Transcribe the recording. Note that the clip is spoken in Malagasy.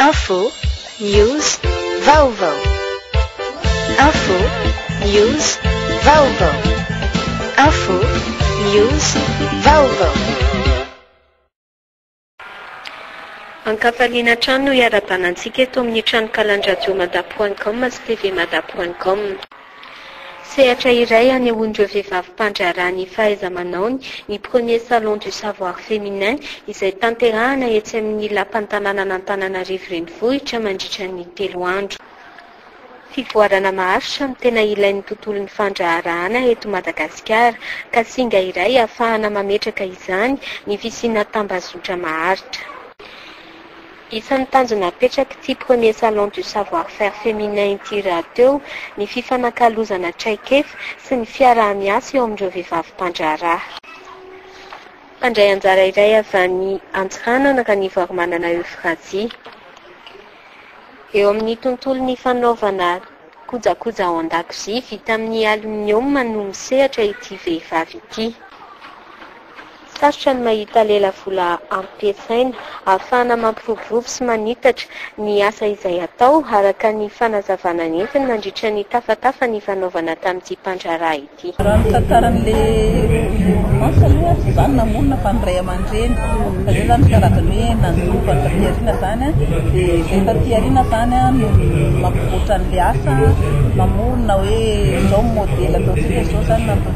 Info, news, vaovao. Info, news, vaovao. Info, news, vaovao. Ankafaliana hatrany no iarabanantsika eto amin'ny tranonkalan-dRadio Mada point com sy TV Mada point com. Sehatra iray hanehoan'ireo vehivavy mpandraharaha ny fahaiza-manaony ny Premier Salon du Savoir Féminin izay tanterahana etsy amin'ny Lapan'ny Tanànan'Antananarivo Renivohitra mandritra ny telo andro. Fivoarana maharitra no tena ilain'ny tontolon'ny fandraharahana eto Madagasikara ka singa iray hahafahana mametraka izany ny fisiana tambazotra maharitra. Isan'ny tanjona apetrak'ity premier salon du savoir faire féminin ity rahateo ny fifanakalozana traikefa sy ny fiaraha-miasa eo amin'ireo vehivavy mpandraharaha. Mpandray anjara iray avy any Antsiranana, Ranivoarimanana Euphrasie. Eo amin'ny tontolon'ny fanaovana kojakoja ao an-dakozia vita amin'ny aluminium no misehatra ity vehivavy ity. Sarotra ny mahita lela vola ampiasaina ahafahana mampiroborobo sy manitatra ny asa izay atao, araka ny fanazavana nentiny nandritra ny tafatafa nifanaovana tamin'ity mpandraharaha ity. Raha ny tantaran'ilay mouvement aloha tsy izany namonina fa ny ray aman-dreny satria izany ny karazany hoe nandova taty aoriana izany dia izay taty aoriana izany no mampivoatra an'ilay asa, mamorona hoe izao ny modely ataontsika izao izany na ataontsika izao.